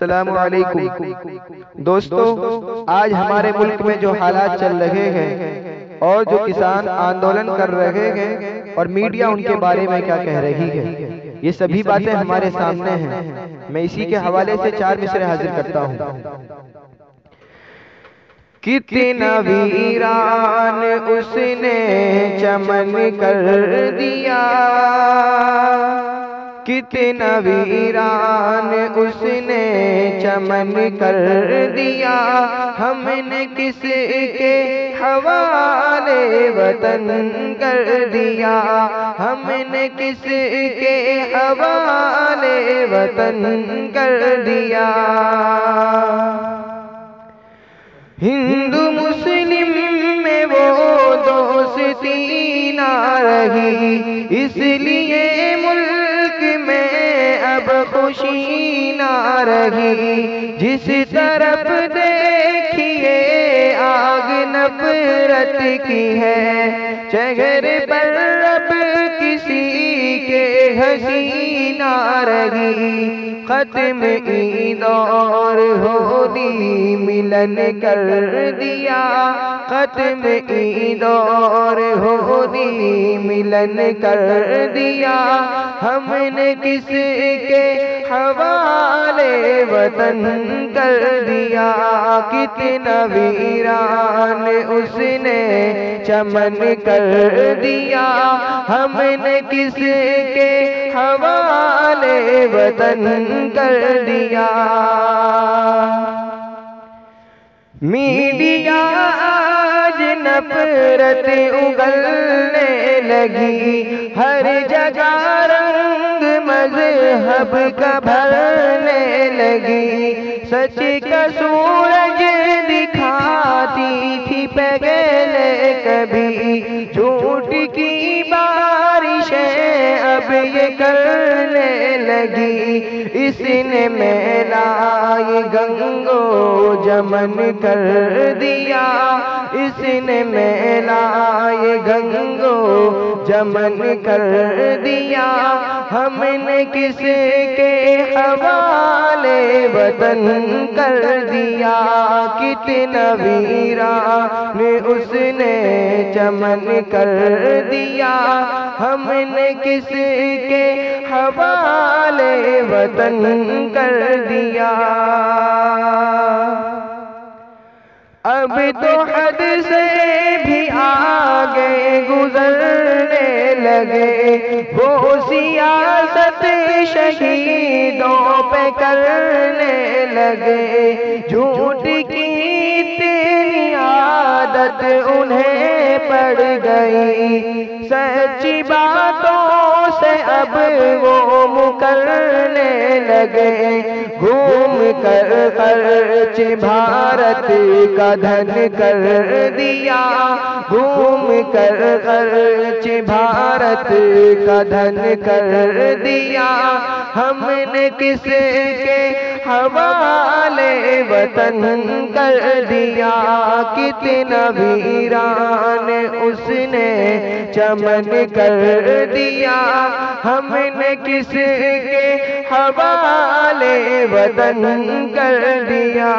अस्सलाम वालेकुम दोस्तों आज हमारे मुल्क में जो हालात चल रहे हैं और जो किसान आंदोलन कर रहे हैं और मीडिया उनके बारे में क्या कह रही है। ये सभी बातें हमारे सामने हैं। मैं इसी के हवाले से चार मिसरे हाजिर करता हूँ। कितना वीरान उसने चमन कर दिया। कितना वीरान उसने चमन कर दिया। हमने किसके हवाले वतन कर दिया। हमने किसके हवाले वतन कर दिया। हिंदू मुस्लिम में वो दोस्ती ना रही, इसलिए में अब खुशी ना रही। जिस तरफ़ देखिए आग नफरत की है, चेहरे पर अब किसी के हसी ना रही। खत्म ईद और होली मिलन कर दिया। खत्म ईद हो होली मिलन कर दिया। हमने किसके हवाले वतन कर दिया। कितना वीरान उसने चमन कर दिया। हमने किसके हवाले वतन कर दिया। मीडिया आज नफरत उगलने लगी। हर जगह रंग मज़हब का भरने लगी। सच का सूरज दिखाती थी पहले कभी। झूठ की बारिशें अब ये करने लगी। इसने मेलाई गंगो जमन कर दिया। इसने मेलाई गंगो जमन कर दिया। हमने किसके हवाले वतन कर दिया। कितना वीरा ने उसने चमन कर दिया। हमने किसके हवाले वतन कर गुजरने लगे। वो सियासत शहीदों पे करने लगे। झूठ की इतनी आदत उन्हें पड़ गई। सच्ची बातों से अब वो मुकरने लगे। घूम कर खर्च भारत का धन कर दिया। घूम कर खर्च भारत का धन कर दिया। हमने किसे किसके हवाले वतन कर दिया। कितना वीरान उसने चमन कर दिया। हमने किसके हवाले वतन कर दिया?